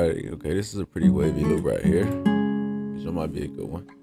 okay, this is a pretty wavy loop right here. This might be a good one.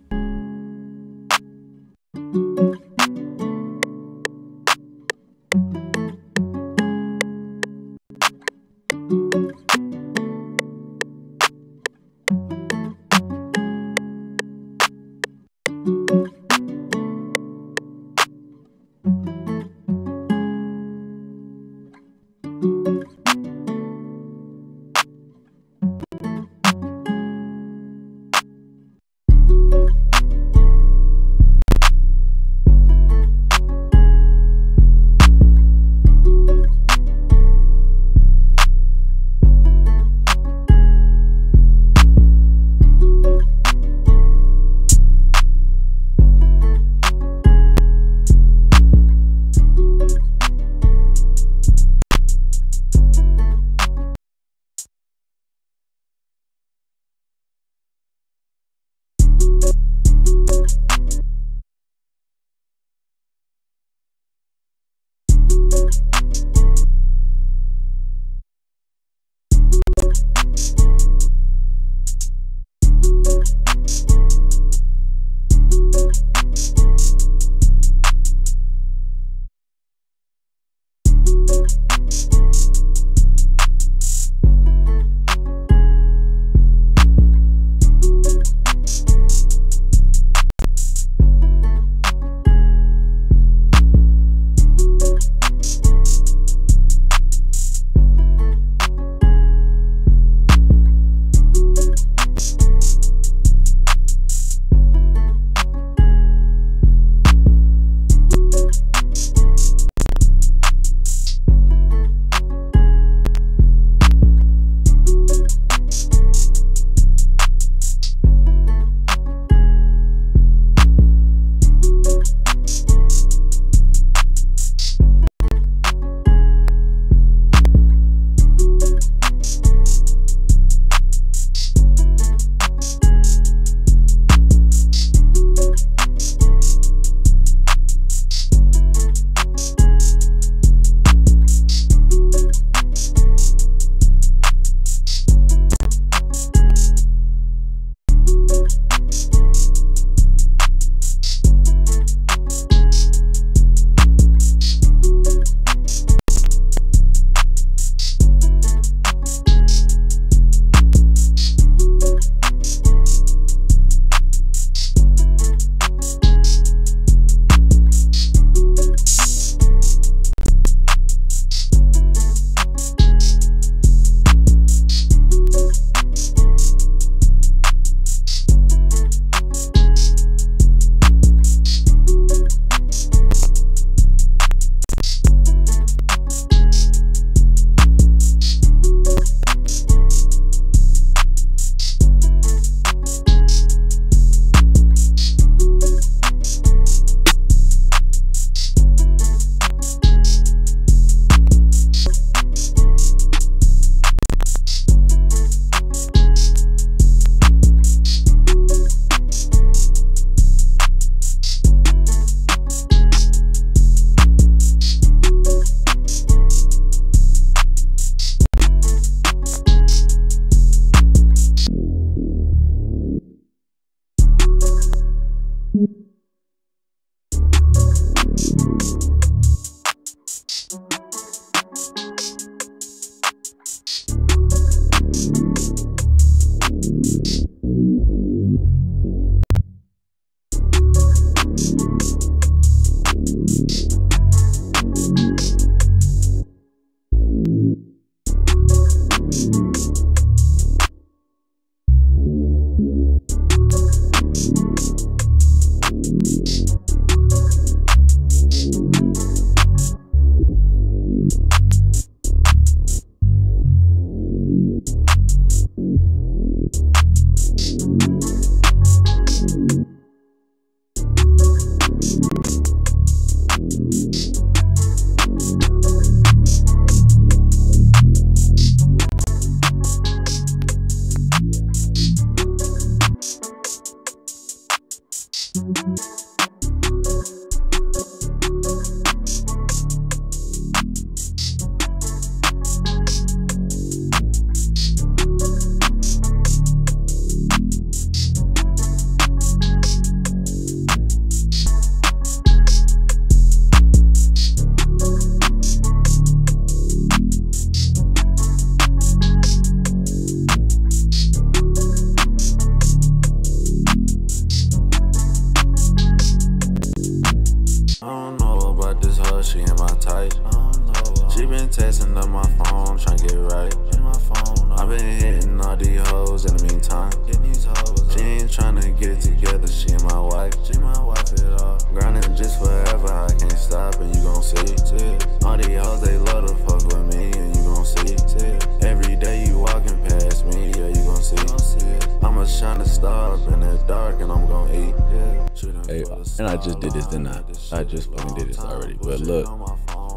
starve in the dark and I'm gonna eat. Hey, and I just did this, didn't I? I just fucking did this already. But look,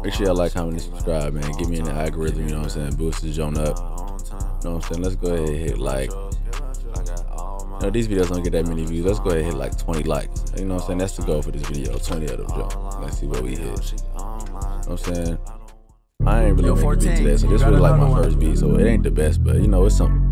make sure y'all like, comment, and subscribe, man. Give me in the algorithm, you know what I'm saying? Boost this joint up. You know what I'm saying? Let's go ahead and hit like. You know, these videos don't get that many views. Let's go ahead and hit like 20 likes. You know what I'm saying? That's the goal for this video. 20 of them jump. Let's see what we hit. You know what I'm saying? I ain't really making beat today, so this was like my first beat, so it ain't the best, but you know, it's something.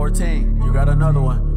14. You got another one.